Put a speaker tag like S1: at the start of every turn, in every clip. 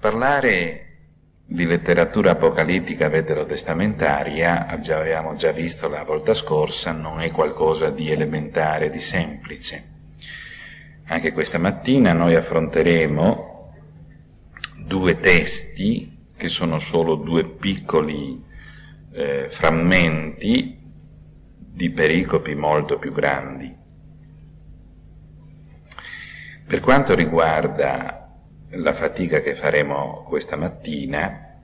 S1: Parlare di letteratura apocalittica veterotestamentaria, avevamo già visto la volta scorsa, non è qualcosa di elementare, di semplice. Anche questa mattina noi affronteremo due testi che sono solo due piccoli eh, frammenti di pericopi molto più grandi. Per quanto riguarda la fatica che faremo questa mattina,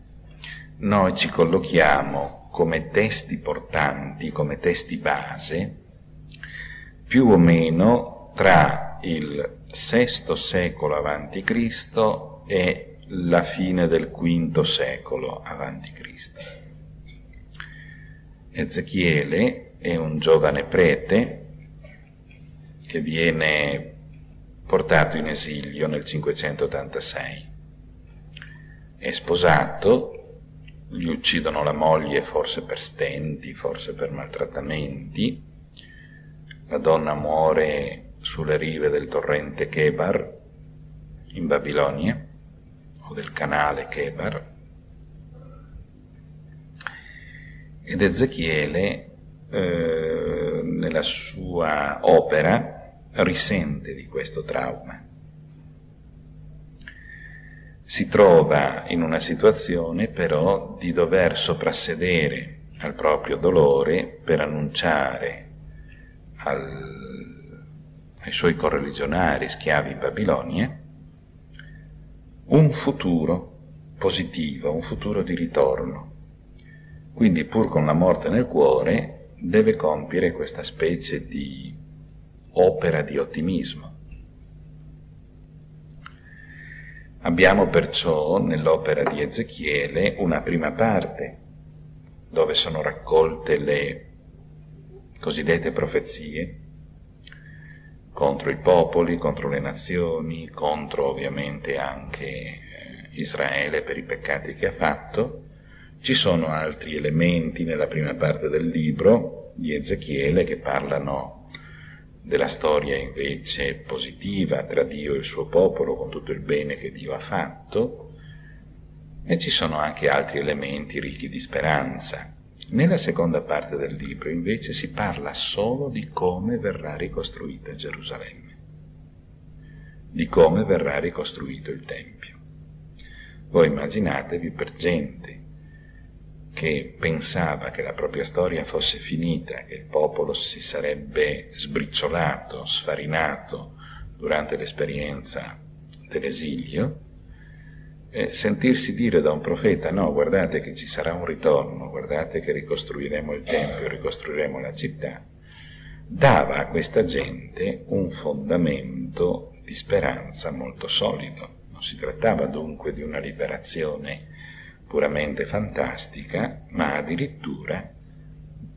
S1: noi ci collochiamo come testi portanti, come testi base, più o meno tra il VI secolo avanti Cristo e la fine del V secolo avanti Cristo. Ezechiele è un giovane prete che viene portato in esilio nel 586. È sposato, gli uccidono la moglie forse per stenti, forse per maltrattamenti, la donna muore sulle rive del torrente Chebar in Babilonia o del canale Chebar ed Ezechiele eh, nella sua opera risente di questo trauma. Si trova in una situazione però di dover soprassedere al proprio dolore per annunciare al, ai suoi correligionari schiavi in Babilonia un futuro positivo, un futuro di ritorno. Quindi pur con la morte nel cuore deve compiere questa specie di opera di ottimismo. Abbiamo perciò nell'opera di Ezechiele una prima parte dove sono raccolte le cosiddette profezie contro i popoli, contro le nazioni, contro ovviamente anche eh, Israele per i peccati che ha fatto. Ci sono altri elementi nella prima parte del libro di Ezechiele che parlano della storia invece positiva tra Dio e il suo popolo, con tutto il bene che Dio ha fatto, e ci sono anche altri elementi ricchi di speranza. Nella seconda parte del libro invece si parla solo di come verrà ricostruita Gerusalemme, di come verrà ricostruito il Tempio. Voi immaginatevi per gente che pensava che la propria storia fosse finita, che il popolo si sarebbe sbriciolato, sfarinato durante l'esperienza dell'esilio, e sentirsi dire da un profeta no, guardate che ci sarà un ritorno, guardate che ricostruiremo il Tempio, ricostruiremo la città, dava a questa gente un fondamento di speranza molto solido. Non si trattava dunque di una liberazione puramente fantastica, ma addirittura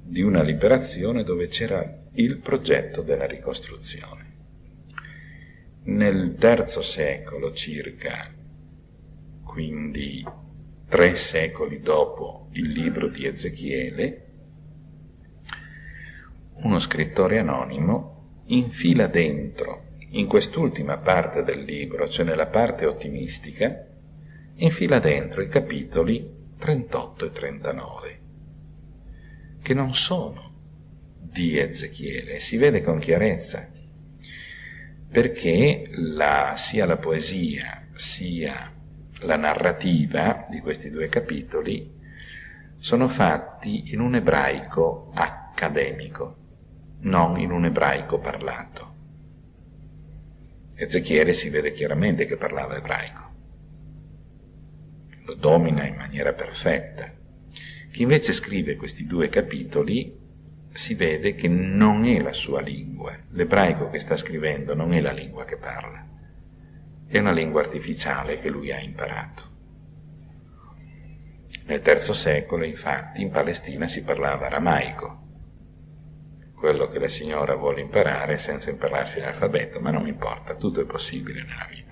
S1: di una liberazione dove c'era il progetto della ricostruzione. Nel terzo secolo circa, quindi tre secoli dopo il libro di Ezechiele, uno scrittore anonimo infila dentro, in quest'ultima parte del libro, cioè nella parte ottimistica, infila dentro i capitoli 38 e 39, che non sono di Ezechiele, si vede con chiarezza, perché la, sia la poesia sia la narrativa di questi due capitoli sono fatti in un ebraico accademico, non in un ebraico parlato. Ezechiele si vede chiaramente che parlava ebraico lo domina in maniera perfetta. Chi invece scrive questi due capitoli si vede che non è la sua lingua, l'ebraico che sta scrivendo non è la lingua che parla, è una lingua artificiale che lui ha imparato. Nel terzo secolo, infatti, in Palestina si parlava aramaico, quello che la signora vuole imparare senza impararsi l'alfabeto, ma non importa, tutto è possibile nella vita.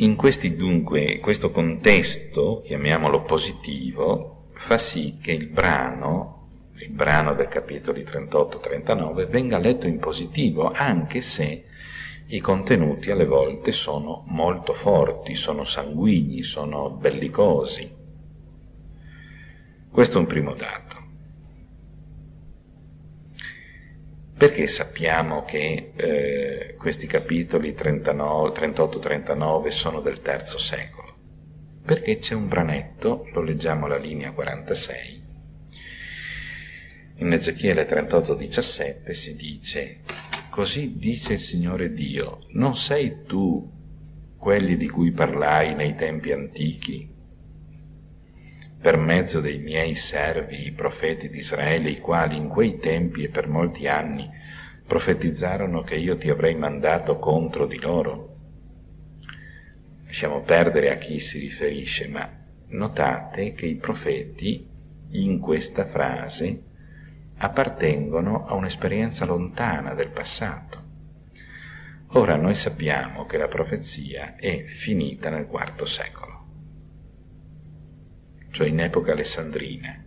S1: In questi dunque, questo contesto, chiamiamolo positivo, fa sì che il brano, il brano del capitoli 38-39, venga letto in positivo, anche se i contenuti alle volte sono molto forti, sono sanguigni, sono bellicosi. Questo è un primo dato. Perché sappiamo che eh, questi capitoli 38-39 sono del terzo secolo? Perché c'è un branetto, lo leggiamo alla linea 46, in Ezechiele 38-17 si dice, così dice il Signore Dio, non sei tu quelli di cui parlai nei tempi antichi, per mezzo dei miei servi, i profeti di Israele, i quali in quei tempi e per molti anni profetizzarono che io ti avrei mandato contro di loro. Lasciamo perdere a chi si riferisce, ma notate che i profeti in questa frase appartengono a un'esperienza lontana del passato. Ora noi sappiamo che la profezia è finita nel IV secolo cioè in epoca alessandrina,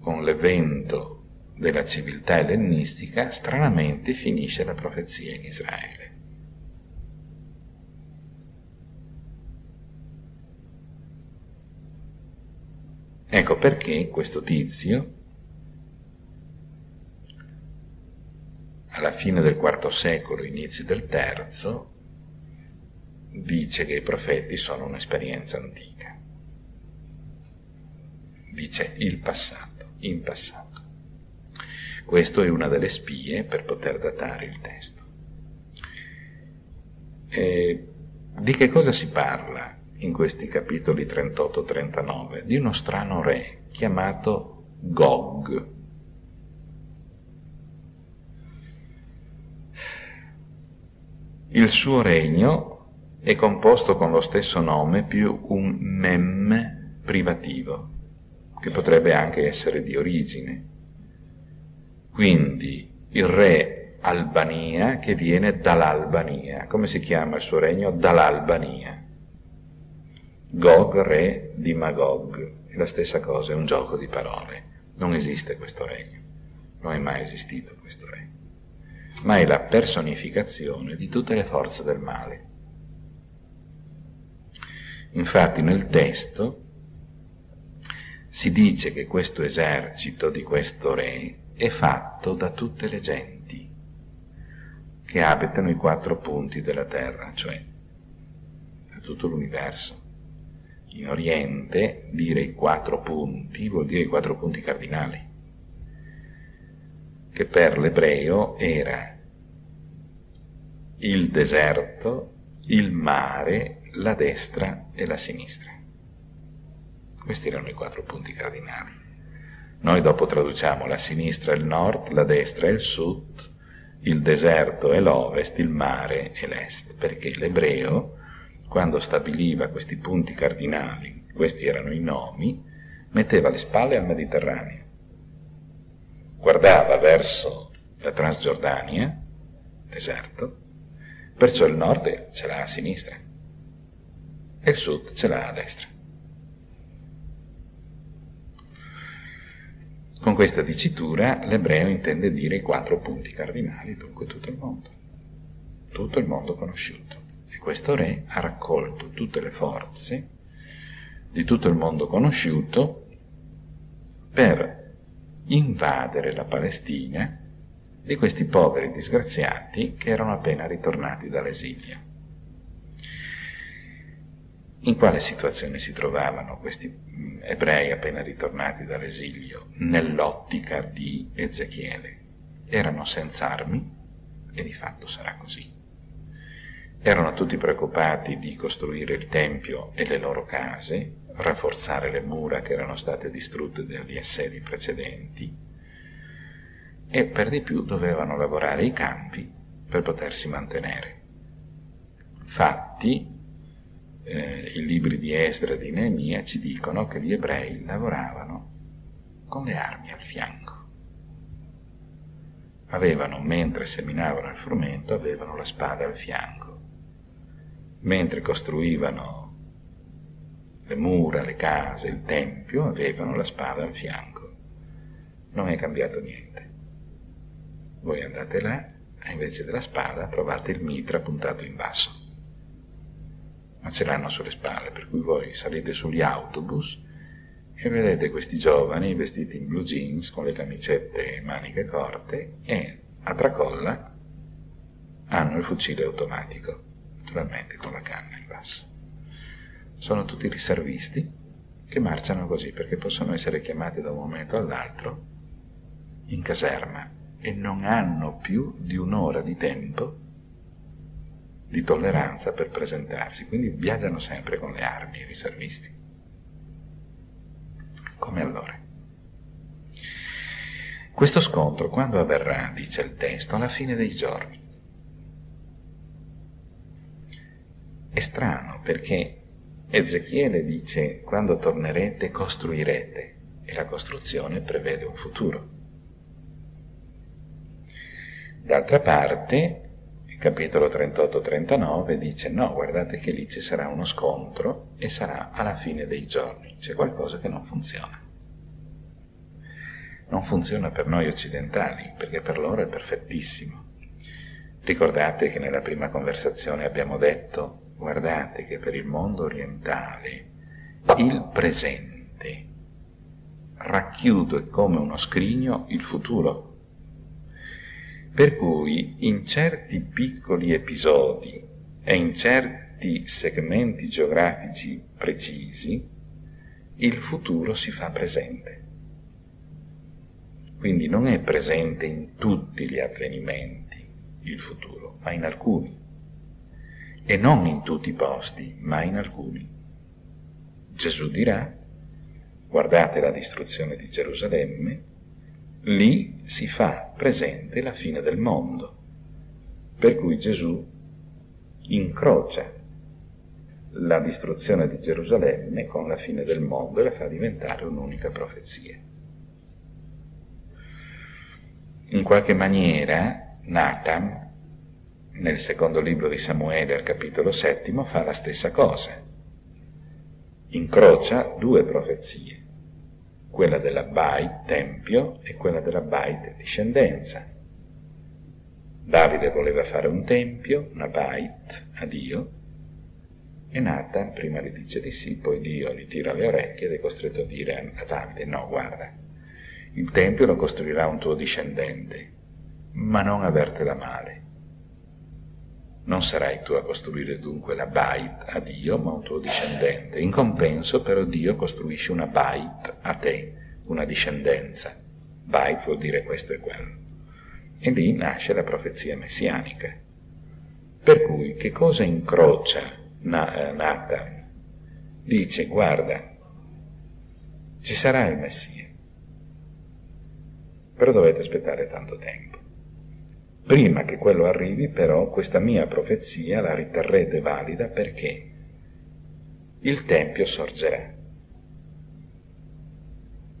S1: con l'evento della civiltà ellenistica, stranamente finisce la profezia in Israele. Ecco perché questo tizio, alla fine del IV secolo, inizi del III, dice che i profeti sono un'esperienza antica. Dice il passato, in passato. Questo è una delle spie per poter datare il testo. E di che cosa si parla in questi capitoli 38-39? Di uno strano re chiamato Gog. Il suo regno è composto con lo stesso nome più un mem privativo, che potrebbe anche essere di origine. Quindi il re Albania che viene dall'Albania. Come si chiama il suo regno? Dall'Albania. Gog, re di Magog. È la stessa cosa, è un gioco di parole. Non esiste questo regno. Non è mai esistito questo regno. Ma è la personificazione di tutte le forze del male. Infatti nel testo si dice che questo esercito di questo re è fatto da tutte le genti che abitano i quattro punti della terra, cioè da tutto l'universo. In Oriente dire i quattro punti vuol dire i quattro punti cardinali, che per l'ebreo era il deserto, il mare, la destra e la sinistra. Questi erano i quattro punti cardinali. Noi dopo traduciamo la sinistra e il nord, la destra e il sud, il deserto e l'ovest, il mare e l'est, perché l'ebreo, quando stabiliva questi punti cardinali, questi erano i nomi, metteva le spalle al Mediterraneo, guardava verso la Transgiordania, deserto, perciò il nord ce l'ha a sinistra e il sud ce l'ha a destra. Con questa dicitura l'ebreo intende dire i quattro punti cardinali, dunque tutto il mondo, tutto il mondo conosciuto. E questo re ha raccolto tutte le forze di tutto il mondo conosciuto per invadere la Palestina di questi poveri disgraziati che erano appena ritornati dall'esilio. In quale situazione si trovavano questi mm, ebrei appena ritornati dall'esilio nell'ottica di Ezechiele? Erano senza armi e di fatto sarà così. Erano tutti preoccupati di costruire il Tempio e le loro case, rafforzare le mura che erano state distrutte dagli assedi precedenti e per di più dovevano lavorare i campi per potersi mantenere. Fatti eh, i libri di Esdra e di Neemia ci dicono che gli ebrei lavoravano con le armi al fianco. Avevano, mentre seminavano il frumento, avevano la spada al fianco. Mentre costruivano le mura, le case, il tempio, avevano la spada al fianco. Non è cambiato niente. voi andate là e invece della spada trovate il mitra puntato in basso. Ma ce l'hanno sulle spalle, per cui voi salite sugli autobus e vedete questi giovani vestiti in blue jeans con le camicette e maniche corte e a tracolla hanno il fucile automatico, naturalmente con la canna in basso. Sono tutti riservisti che marciano così perché possono essere chiamati da un momento all'altro in caserma e non hanno più di un'ora di tempo di tolleranza per presentarsi, quindi viaggiano sempre con le armi i riservisti. Come allora? Questo scontro quando avverrà, dice il testo, alla fine dei giorni. È strano perché Ezechiele dice quando tornerete costruirete e la costruzione prevede un futuro. D'altra parte, il capitolo 38-39 dice no, guardate che lì ci sarà uno scontro e sarà alla fine dei giorni, c'è qualcosa che non funziona. Non funziona per noi occidentali, perché per loro è perfettissimo. Ricordate che nella prima conversazione abbiamo detto guardate che per il mondo orientale il presente racchiude come uno scrigno il futuro. Per cui in certi piccoli episodi e in certi segmenti geografici precisi il futuro si fa presente. Quindi non è presente in tutti gli avvenimenti il futuro, ma in alcuni e non in tutti i posti, ma in alcuni. Gesù dirà, guardate la distruzione di Gerusalemme, lì si fa presente la fine del mondo, per cui Gesù incrocia la distruzione di Gerusalemme con la fine del mondo e la fa diventare un'unica profezia. In qualche maniera Nathan nel secondo libro di Samuele al capitolo settimo fa la stessa cosa. Incrocia due profezie, quella della Bait, tempio, e quella della Bait, discendenza. Davide voleva fare un tempio, una Bait, a Dio, e Nathan prima gli dice di sì, poi Dio gli tira le orecchie ed è costretto a dire a Davide, no, guarda, il tempio lo costruirà un tuo discendente, ma non avertela male non sarai tu a costruire dunque la Bait a Dio, ma un tuo discendente. In compenso però Dio costruisce una Bait a te, una discendenza. Bait vuol dire questo e quello. E lì nasce la profezia messianica. Per cui che cosa incrocia eh, Nathan? Dice, guarda, ci sarà il Messia, però dovete aspettare tanto tempo. Prima che quello arrivi, però, questa mia profezia la riterrete valida perché il Tempio sorgerà.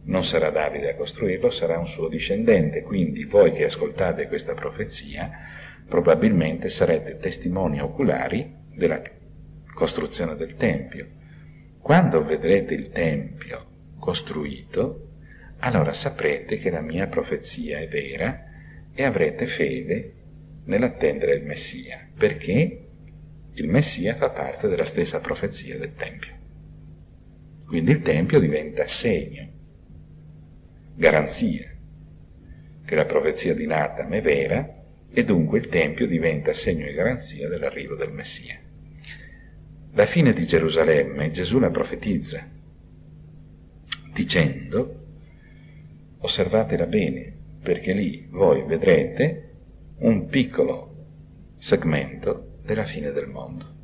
S1: Non sarà Davide a costruirlo, sarà un suo discendente, quindi voi che ascoltate questa profezia probabilmente sarete testimoni oculari della costruzione del Tempio. Quando vedrete il Tempio costruito, allora saprete che la mia profezia è vera e avrete fede nell'attendere il Messia, perché il Messia fa parte della stessa profezia del Tempio. Quindi il Tempio diventa segno, garanzia che la profezia di Nathan è vera e dunque il Tempio diventa segno e garanzia dell'arrivo del Messia. La fine di Gerusalemme Gesù la profetizza dicendo osservatela bene, perché lì voi vedrete un piccolo segmento della fine del mondo.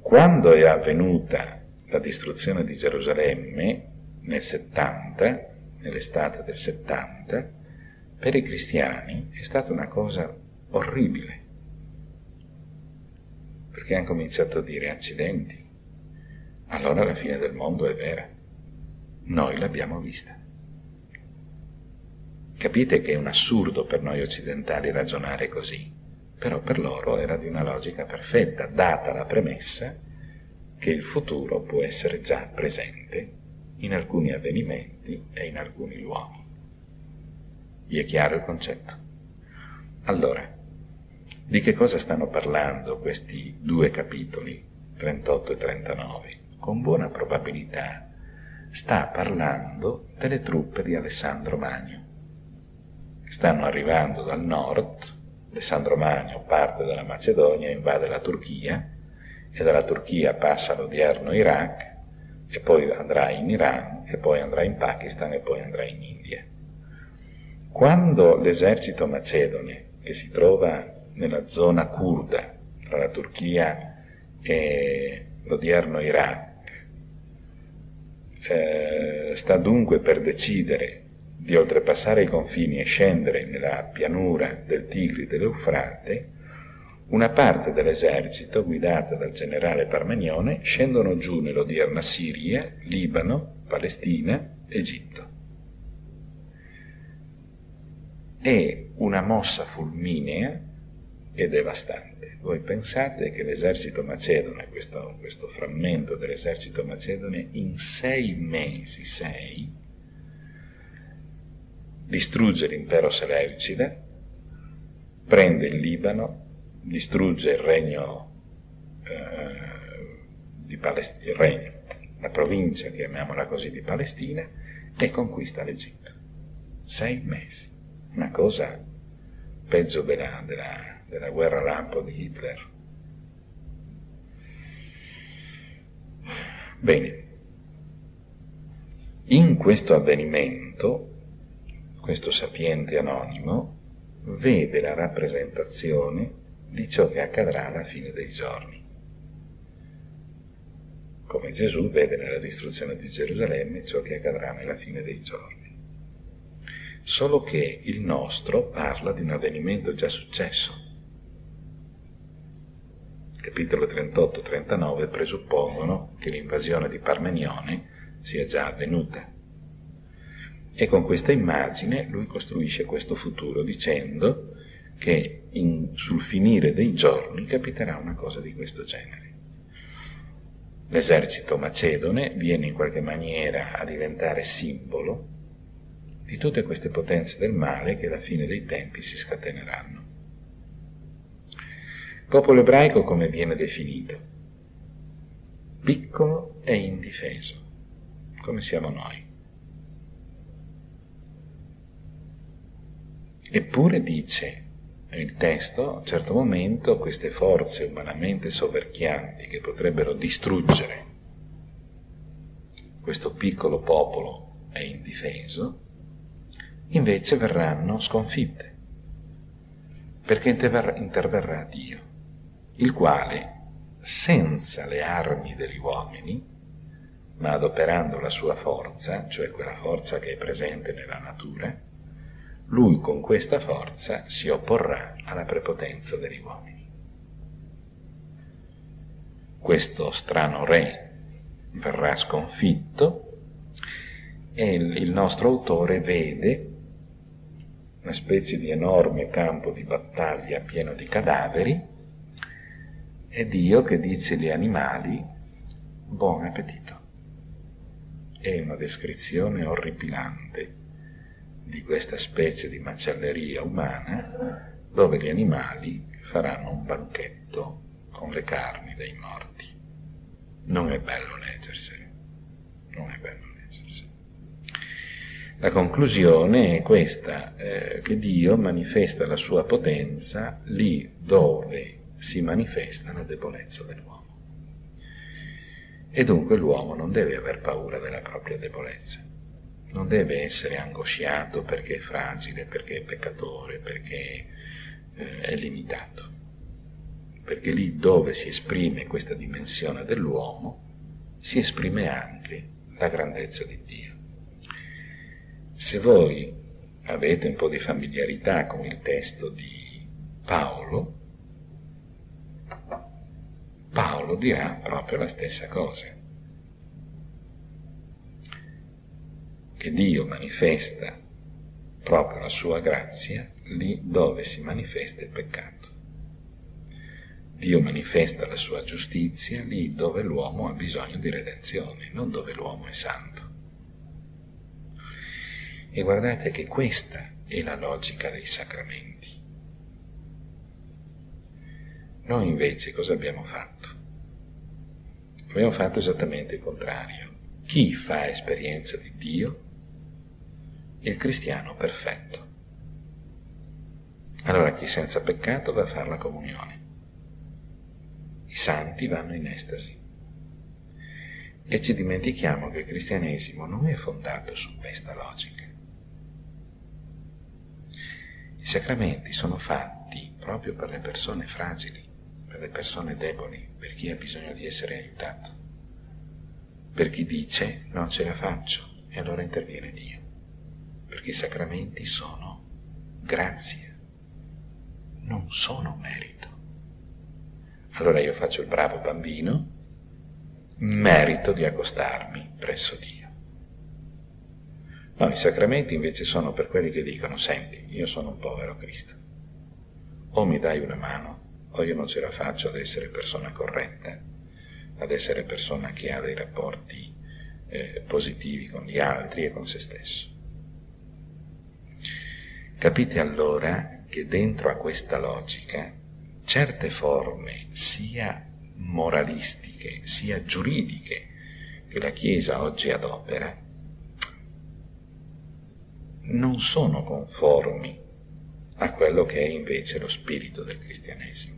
S1: Quando è avvenuta la distruzione di Gerusalemme nel 70, nell'estate del 70, per i cristiani è stata una cosa orribile, perché hanno cominciato a dire accidenti, allora la fine del mondo è vera, noi l'abbiamo vista. Capite che è un assurdo per noi occidentali ragionare così, però per loro era di una logica perfetta, data la premessa che il futuro può essere già presente in alcuni avvenimenti e in alcuni luoghi. Vi è chiaro il concetto? Allora, di che cosa stanno parlando questi due capitoli, 38 e 39? Con buona probabilità sta parlando delle truppe di Alessandro Magno. Stanno arrivando dal nord, Alessandro Magno parte dalla Macedonia, invade la Turchia e dalla Turchia passa all'odierno Iraq e poi andrà in Iran e poi andrà in Pakistan e poi andrà in India. Quando l'esercito macedone, che si trova nella zona kurda tra la Turchia e l'odierno Iraq, eh, sta dunque per decidere di oltrepassare i confini e scendere nella pianura del Tigri e dell'Eufrate, una parte dell'esercito, guidata dal generale Parmenione, scendono giù nell'odierna Siria, Libano, Palestina, Egitto. È una mossa fulminea e devastante. Voi pensate che l'esercito macedone, questo, questo frammento dell'esercito macedone, in sei mesi, sei, distrugge l'impero seleucide, prende il Libano, distrugge il regno eh, di Palestina, il regno, la provincia, chiamiamola così, di Palestina, e conquista l'Egitto. Sei mesi. Una cosa peggio della, della, della guerra lampo di Hitler. Bene, in questo avvenimento, questo sapiente anonimo vede la rappresentazione di ciò che accadrà alla fine dei giorni. Come Gesù vede nella distruzione di Gerusalemme ciò che accadrà nella fine dei giorni. Solo che il nostro parla di un avvenimento già successo. Capitolo 38-39 presuppongono che l'invasione di Parmenione sia già avvenuta. E con questa immagine lui costruisce questo futuro dicendo che in, sul finire dei giorni capiterà una cosa di questo genere. L'esercito macedone viene in qualche maniera a diventare simbolo di tutte queste potenze del male che alla fine dei tempi si scateneranno. Popolo ebraico come viene definito? Piccolo e indifeso, come siamo noi. Eppure dice il testo, a un certo momento, queste forze umanamente soverchianti che potrebbero distruggere questo piccolo popolo è indifeso, invece verranno sconfitte, perché interverrà Dio, il quale, senza le armi degli uomini, ma adoperando la sua forza, cioè quella forza che è presente nella natura, lui con questa forza si opporrà alla prepotenza degli uomini. Questo strano re verrà sconfitto e il nostro autore vede una specie di enorme campo di battaglia pieno di cadaveri e Dio che dice agli animali buon appetito. È una descrizione orripilante di questa specie di macelleria umana dove gli animali faranno un banchetto con le carni dei morti. Non è bello leggersene, non è bello leggersene. La conclusione è questa, eh, che Dio manifesta la sua potenza lì dove si manifesta la debolezza dell'uomo. E dunque l'uomo non deve aver paura della propria debolezza non deve essere angosciato perché è fragile, perché è peccatore, perché eh, è limitato. Perché lì dove si esprime questa dimensione dell'uomo, si esprime anche la grandezza di Dio. Se voi avete un po' di familiarità con il testo di Paolo, Paolo dirà proprio la stessa cosa. Che Dio manifesta proprio la sua grazia lì dove si manifesta il peccato. Dio manifesta la sua giustizia lì dove l'uomo ha bisogno di redenzione, non dove l'uomo è santo. E guardate che questa e la logica dei sacramenti. Noi invece cosa abbiamo fatto? Abbiamo fatto esattamente il contrario. Chi fa esperienza di Dio è il cristiano perfetto. Allora chi senza peccato va a fare la comunione. I santi vanno in estasi. E ci dimentichiamo che il cristianesimo non è fondato su questa logica. I sacramenti sono fatti proprio per le persone fragili, per le persone deboli, per chi ha bisogno di essere aiutato, per chi dice non ce la faccio e allora interviene Dio, perché i sacramenti sono grazia, non sono merito. Allora io faccio il bravo bambino, merito di accostarmi presso Dio. No, i sacramenti invece sono per quelli che dicono, senti, io sono un povero Cristo, o mi dai una mano, o io non ce la faccio ad essere persona corretta, ad essere persona che ha dei rapporti eh, positivi con gli altri e con se stesso. Capite allora che dentro a questa logica certe forme, sia moralistiche, sia giuridiche, che la Chiesa oggi adopera, non sono conformi a quello che è invece lo spirito del cristianesimo.